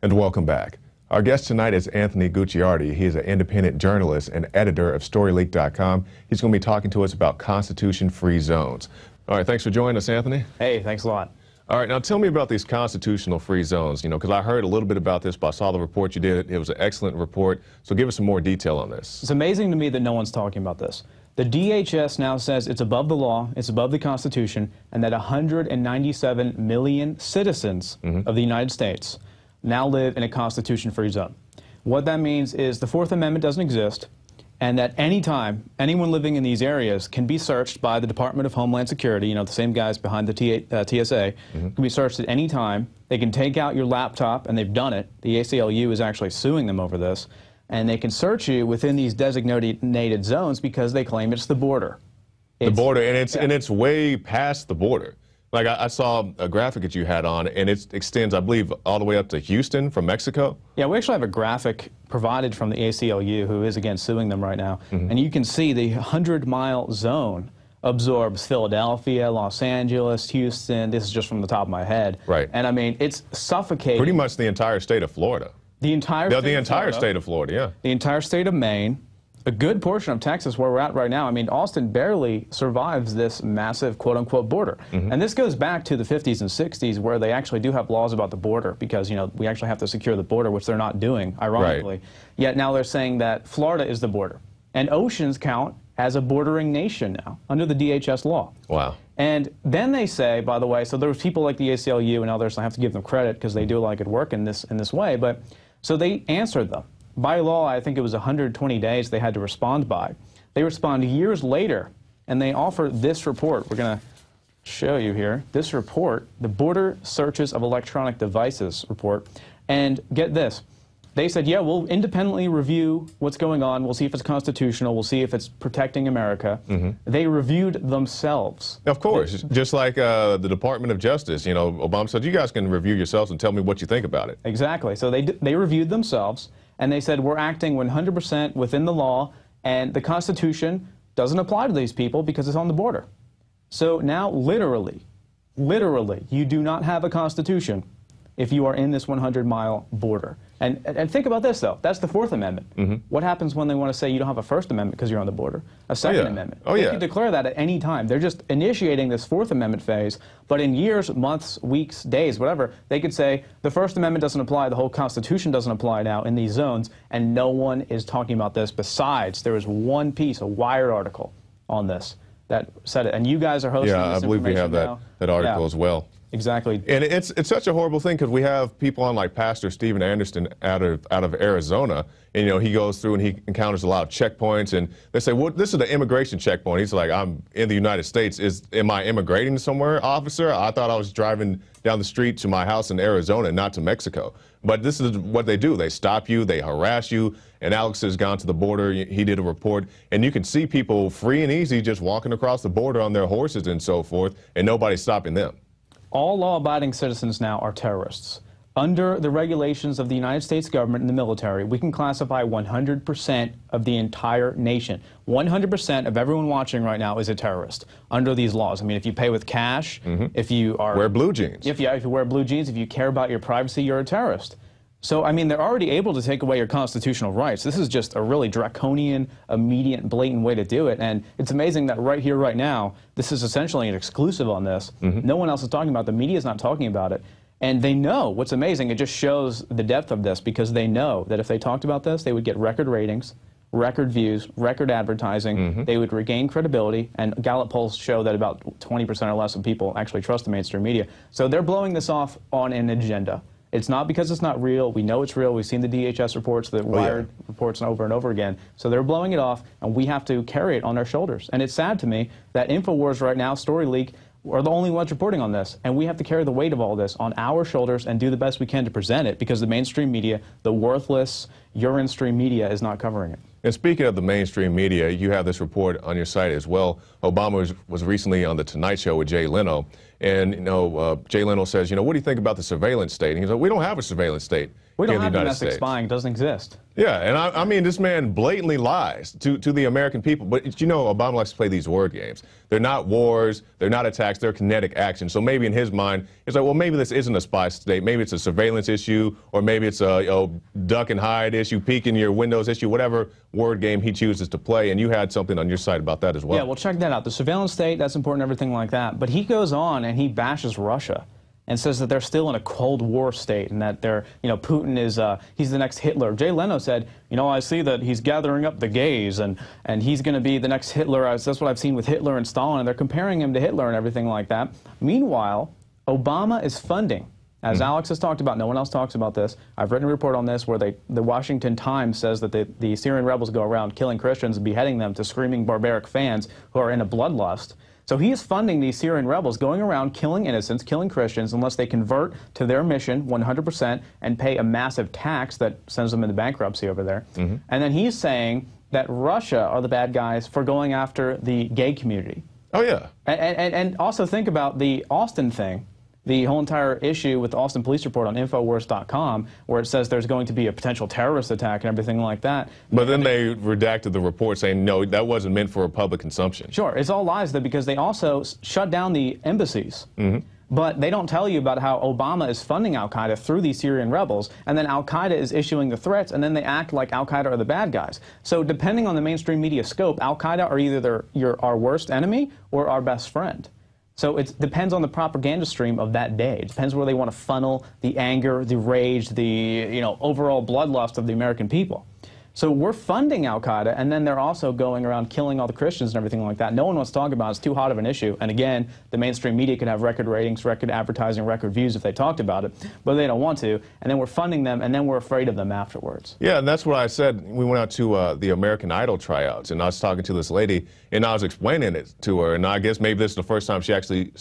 And welcome back. Our guest tonight is Anthony Gucciardi. He is an independent journalist and editor of StoryLeak.com. He's going to be talking to us about constitution-free zones. All right, thanks for joining us, Anthony. Hey, thanks a lot. All right, now tell me about these constitutional free zones, you know, because I heard a little bit about this, but I saw the report you did. It was an excellent report. So give us some more detail on this. It's amazing to me that no one's talking about this. The DHS now says it's above the law, it's above the Constitution, and that 197 million citizens mm -hmm. of the United States now live in a Constitution-free zone. What that means is the Fourth Amendment doesn't exist, and that any time anyone living in these areas can be searched by the Department of Homeland Security, you know, the same guys behind the T uh, TSA, mm -hmm. can be searched at any time. They can take out your laptop, and they've done it. The ACLU is actually suing them over this. And they can search you within these designated zones because they claim it's the border. It's, the border, and it's, yeah. and it's way past the border. Like I, I, saw a graphic that you had on, and it extends, I believe, all the way up to Houston from Mexico. Yeah, we actually have a graphic provided from the ACLU, who is again suing them right now, mm -hmm. and you can see the 100-mile zone absorbs Philadelphia, Los Angeles, Houston. This is just from the top of my head. Right. And I mean, it's suffocating. Pretty much the entire state of Florida. The entire. The, the entire Florida, state of Florida, yeah. The entire state of Maine a good portion of Texas, where we're at right now, I mean, Austin barely survives this massive quote-unquote border. Mm -hmm. And this goes back to the 50s and 60s, where they actually do have laws about the border, because, you know, we actually have to secure the border, which they're not doing, ironically. Right. Yet now they're saying that Florida is the border. And oceans count as a bordering nation now, under the DHS law. Wow. And then they say, by the way, so there's people like the ACLU and others, I have to give them credit because they do a lot of good work in this, in this way, but so they answered them by law, I think it was 120 days they had to respond by. They respond years later, and they offer this report. We're going to show you here. This report, the Border Searches of Electronic Devices report. And get this. They said, yeah, we'll independently review what's going on. We'll see if it's constitutional. We'll see if it's protecting America. Mm -hmm. They reviewed themselves. Of course. Just like uh, the Department of Justice. You know, Obama said, you guys can review yourselves and tell me what you think about it. Exactly. So they, they reviewed themselves and they said, we're acting 100% within the law, and the Constitution doesn't apply to these people because it's on the border. So now, literally, literally, you do not have a Constitution if you are in this 100-mile border. And, and think about this, though. That's the Fourth Amendment. Mm -hmm. What happens when they want to say you don't have a First Amendment because you're on the border? A Second oh, yeah. Amendment. Oh, they yeah. can declare that at any time. They're just initiating this Fourth Amendment phase, but in years, months, weeks, days, whatever, they could say the First Amendment doesn't apply, the whole Constitution doesn't apply now in these zones, and no one is talking about this. Besides, there is one piece, a Wired article on this that said it. And you guys are hosting yeah, I believe we have that, that article yeah. as well. Exactly. And it's it's such a horrible thing because we have people on like Pastor Steven Anderson out of out of Arizona, and you know he goes through and he encounters a lot of checkpoints, and they say, "Well, this is the immigration checkpoint." He's like, "I'm in the United States. Is am I immigrating somewhere, officer? I thought I was driving down the street to my house in Arizona, not to Mexico." But this is what they do. They stop you, they harass you. And Alex has gone to the border. He did a report, and you can see people free and easy just walking across the border on their horses and so forth, and nobody's stopping them. All law-abiding citizens now are terrorists. Under the regulations of the United States government and the military, we can classify 100% of the entire nation. 100% of everyone watching right now is a terrorist under these laws. I mean, if you pay with cash, mm -hmm. if you are... Wear blue jeans. If you, if you wear blue jeans, if you care about your privacy, you're a terrorist. So, I mean, they're already able to take away your constitutional rights. This is just a really draconian, immediate, blatant way to do it. And it's amazing that right here, right now, this is essentially an exclusive on this. Mm -hmm. No one else is talking about it. The media is not talking about it. And they know what's amazing. It just shows the depth of this because they know that if they talked about this, they would get record ratings, record views, record advertising. Mm -hmm. They would regain credibility. And Gallup polls show that about 20% or less of people actually trust the mainstream media. So they're blowing this off on an agenda. It's not because it's not real. We know it's real. We've seen the DHS reports, the oh, Wired yeah. reports over and over again. So they're blowing it off, and we have to carry it on our shoulders. And it's sad to me that InfoWars right now, StoryLeak, are the only ones reporting on this. And we have to carry the weight of all this on our shoulders and do the best we can to present it because the mainstream media, the worthless, urine stream media, is not covering it. And speaking of the mainstream media, you have this report on your site as well. Obama was, was recently on the Tonight Show with Jay Leno, and you know uh, Jay Leno says, you know, what do you think about the surveillance state? And he's like, we don't have a surveillance state. We don't have domestic States. spying. It doesn't exist. Yeah, and I, I mean, this man blatantly lies to, to the American people. But you know, Obama likes to play these word games. They're not wars, they're not attacks, they're kinetic action. So maybe in his mind, it's like, well, maybe this isn't a spy state. Maybe it's a surveillance issue, or maybe it's a you know, duck and hide issue, peek in your windows issue, whatever word game he chooses to play. And you had something on your side about that as well. Yeah, well, check that out. The surveillance state, that's important, everything like that. But he goes on and he bashes Russia and says that they're still in a Cold War state and that they're, you know, Putin is, uh, he's the next Hitler. Jay Leno said, you know, I see that he's gathering up the gays and, and he's going to be the next Hitler. That's what I've seen with Hitler and Stalin. And they're comparing him to Hitler and everything like that. Meanwhile, Obama is funding as Alex has talked about, no one else talks about this. I've written a report on this where they, the Washington Times says that the, the Syrian rebels go around killing Christians and beheading them to screaming barbaric fans who are in a bloodlust. So he is funding these Syrian rebels going around killing innocents, killing Christians, unless they convert to their mission 100% and pay a massive tax that sends them into bankruptcy over there. Mm-hmm. And then he's saying that Russia are the bad guys for going after the gay community. oh, yeah. And, and, and also think about the Austin thing, the whole entire issue with the Austin Police Report on Infowars.com, where it says there's going to be a potential terrorist attack and everything like that. But then they redacted the report saying, no, that wasn't meant for a public consumption. Sure, it's all lies though because they also shut down the embassies. Mm-hmm. But they don't tell you about how Obama is funding Al Qaeda through these Syrian rebels, and then Al Qaeda is issuing the threats, and then they act like Al Qaeda are the bad guys. So, depending on the mainstream media scope, Al Qaeda are either their, your, our worst enemy or our best friend. So it depends on the propaganda stream of that day. It depends where they want to funnel the anger, the rage, the you know overall bloodlust of the American people. So we're funding Al Qaeda, and then they're also going around killing all the Christians and everything like that. No one wants to talk about it. It's too hot of an issue. And again, the mainstream media could have record ratings, record advertising, record views if they talked about it, but they don't want to. And then we're funding them, and then we're afraid of them afterwards. Yeah, and that's what I said. We went out to uh, the American Idol tryouts, and I was talking to this lady, and I was explaining it to her, and I guess maybe this is the first time she actually,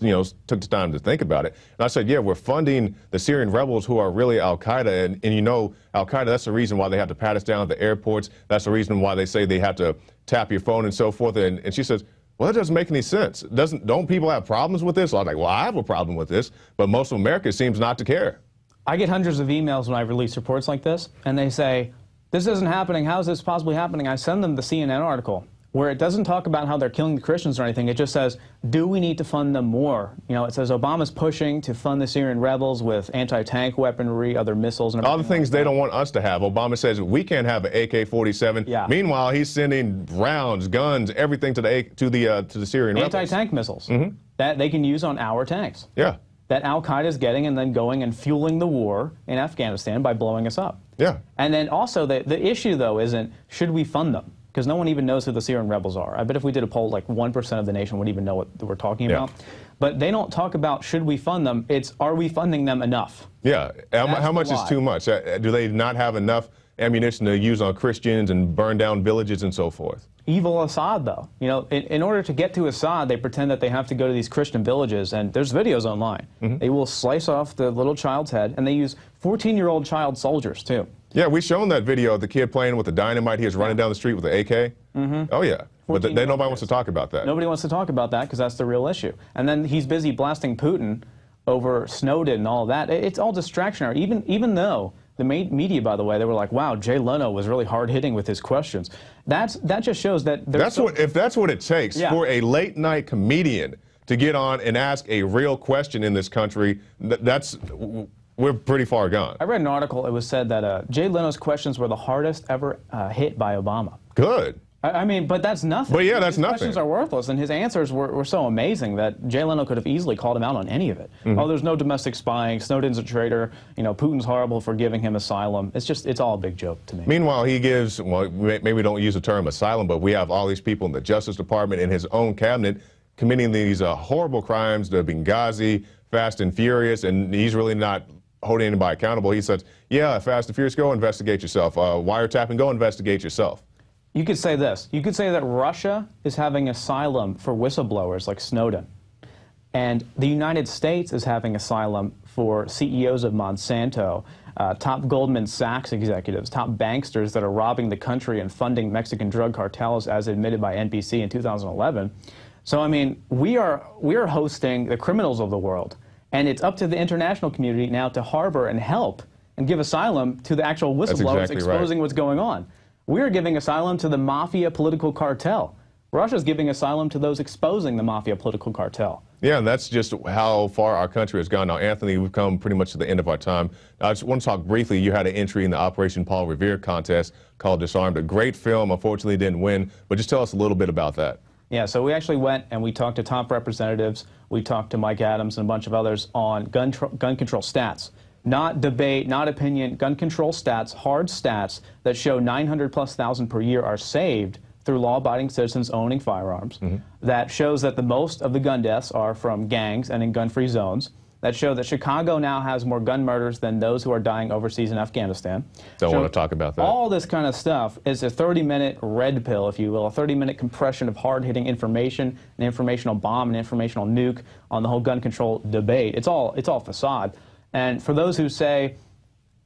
you know, took the time to think about it. And I said, yeah, we're funding the Syrian rebels who are really Al Qaeda, and, and you know, Al Qaeda. That's the reason why they have to pat us down at the airports. That's the reason why they say they have to tap your phone and so forth. And, and she says. Well, that doesn't make any sense. Doesn't don't people have problems with this? I was like, well, I have a problem with this, but most of America seems not to care. I get hundreds of emails when I release reports like this, and they say, This isn't happening. How is this possibly happening? I send them the CNN article where it doesn't talk about how they're killing the Christians or anything. It just says, Do we need to fund them more? You know, it says Obama's pushing to fund the Syrian rebels with anti tank weaponry, other missiles, and All the things they don't want us to have. Obama says we can't have an AK-47. Yeah. Meanwhile, he's sending rounds, guns, everything to the to the uh, to the Syrian rebels. anti-tank missiles Mm-hmm. that they can use on our tanks. Yeah, That Al Qaeda is getting and then going and fueling the war in Afghanistan by blowing us up. yeah. And then also, the, the issue, though, isn't should we fund them? Because no one even knows who the Syrian rebels are. I bet if we did a poll, like 1% of the nation would even know what we're talking Yeah. about. But they don't talk about should we fund them, it's are we funding them enough? Yeah. How, That's how much is too much? Uh, do they not have enough ammunition to use on Christians and burn down villages and so forth? Evil Assad, though. You know, in, in order to get to Assad, they pretend that they have to go to these Christian villages, and there's videos online. Mm-hmm. They will slice off the little child's head, and they use 14 year old child soldiers, too. Yeah, we shown that video of the kid playing with the dynamite. He was running down the street with the AK. Mm-hmm. Oh yeah, but th- they, nobody wants to talk about that. Nobody wants to talk about that because that's the real issue. And then he's busy blasting Putin over Snowden and all that. It's all distractionary. Even even though the media, by the way, they were like, "Wow, Jay Leno was really hard hitting with his questions." That's that just shows that there's That's so- what if that's what it takes Yeah. for a late night comedian to get on and ask a real question in this country. th- That's we're pretty far gone. I read an article. It was said that uh, Jay Leno's questions were the hardest ever uh, hit by Obama. Good. I, I mean, but that's nothing. But yeah, that's his nothing. Questions are worthless, and his answers were, were so amazing that Jay Leno could have easily called him out on any of it. Mm-hmm. Oh, there's no domestic spying. Snowden's a traitor. You know, Putin's horrible for giving him asylum. It's just, it's all a big joke to me. Meanwhile, he gives, well, maybe we don't use the term asylum, but we have all these people in the Justice Department in his own cabinet committing these uh, horrible crimes, the Benghazi, Fast and Furious, and he's really not holding anybody accountable. He says, yeah, Fast and Furious, go investigate yourself. Uh, wiretapping, go investigate yourself. You could say this. You could say that Russia is having asylum for whistleblowers like Snowden. And the United States is having asylum for CEOs of Monsanto, uh, top Goldman Sachs executives, top banksters that are robbing the country and funding Mexican drug cartels, as admitted by NBC in 2011. So, I mean, we are, we are hosting the criminals of the world. And it's up to the international community now to harbor and help and give asylum to the actual whistleblowers exactly exposing right. what's going on. We're giving asylum to the mafia political cartel. Russia's giving asylum to those exposing the mafia political cartel. Yeah, and that's just how far our country has gone. Now, Anthony, we've come pretty much to the end of our time. I just want to talk briefly. You had an entry in the Operation Paul Revere contest called Disarmed. A great film. Unfortunately, didn't win. But just tell us a little bit about that. Yeah, so we actually went and we talked to top representatives. We talked to Mike Adams and a bunch of others on gun, gun control stats. Not debate, not opinion, gun control stats, hard stats that show 900 plus thousand per year are saved through law-abiding citizens owning firearms. Mm -hmm. That shows that the most of the gun deaths are from gangs and in gun-free zones. That show that Chicago now has more gun murders than those who are dying overseas in Afghanistan. Don't want to talk about that. All this kind of stuff is a 30-minute red pill, if you will, a 30-minute compression of hard-hitting information, an informational bomb, an informational nuke on the whole gun control debate. It's all it's all facade. And for those who say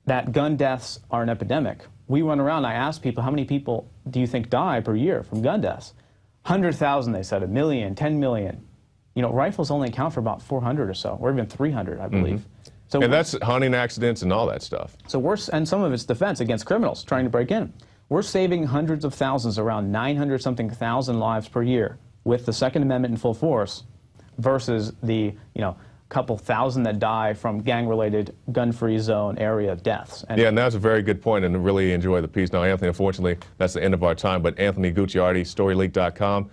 that gun deaths are an epidemic, we run around, I ask people, how many people do you think die per year from gun deaths? 100,000, they said, a million, 10 million. You know, rifles only account for about 400 or so, or even 300, I believe. Mm -hmm. So and that's hunting accidents and all that stuff. So we're, and some of it's defense against criminals trying to break in. We're saving hundreds of thousands, around 900 something thousand lives per year with the Second Amendment in full force versus the, you know, couple thousand that die from gang-related gun-free zone area deaths. And yeah, and that's a very good point, and really enjoy the piece. Now, Anthony, unfortunately, that's the end of our time, but Anthony Gucciardi, StoryLeak.com.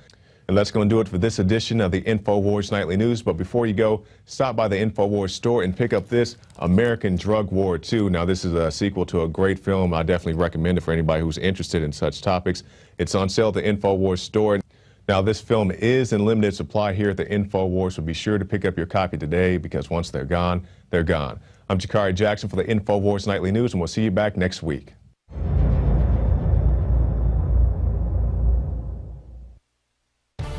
And that's going to do it for this edition of the InfoWars Nightly News. But before you go, stop by the InfoWars store and pick up this American Drug War 2. Now, this is a sequel to a great film. I definitely recommend it for anybody who's interested in such topics. It's on sale at the InfoWars store. Now, this film is in limited supply here at the InfoWars, so be sure to pick up your copy today because once they're gone, they're gone. I'm Jakari Jackson for the InfoWars Nightly News, and we'll see you back next week.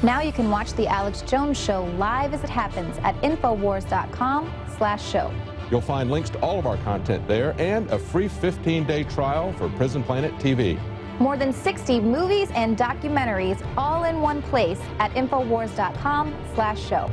Now you can watch The Alex Jones Show live as it happens at Infowars.com slash show. You'll find links to all of our content there and a free 15-day trial for Prison Planet TV. More than 60 movies and documentaries all in one place at Infowars.com slash show.